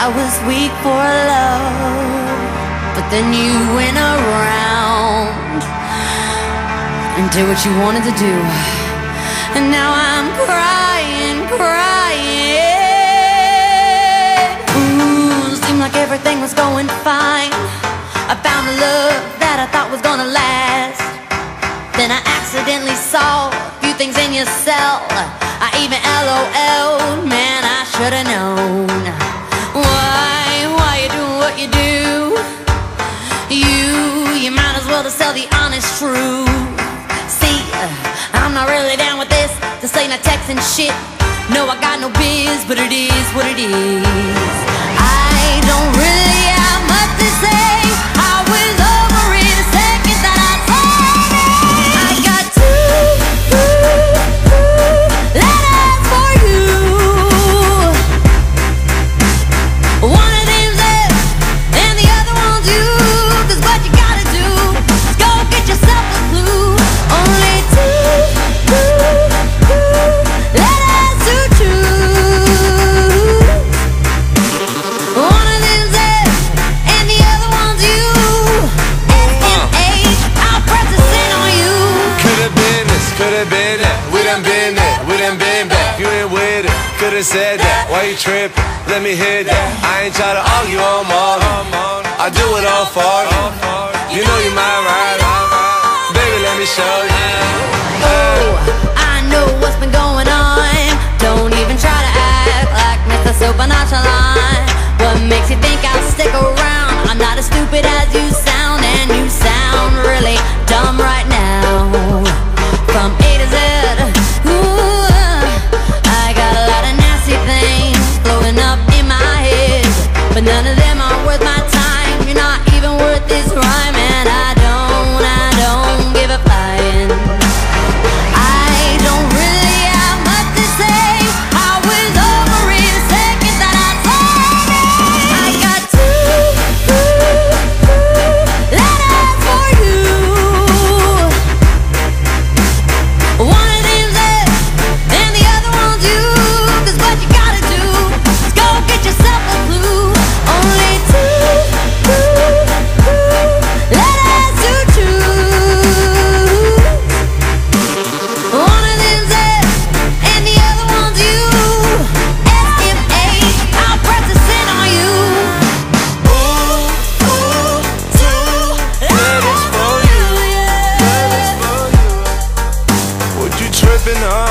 I was weak for love, but then you went around and did what you wanted to do. And now I'm crying, crying. Ooh, seemed like everything was going fine. I found a love that I thought was gonna last. Then I accidentally saw a few things in your cell. I even LOL, man, I should've known. Tell the honest truth. See, uh, I'm not really down with this. This ain't a texting shit. No, I got no biz, but it is what it is. Could've been that. We done been there, we done been back. You ain't with it, could've said that. Why you tripping? Let me hear that. I ain't try to argue on morning. I do it all for you. You know you my rider. Baby, let me show you. Oh, I know what's been going on. Don't even try to act like Mr. Super Nonchalant. What makes you think I'll letters for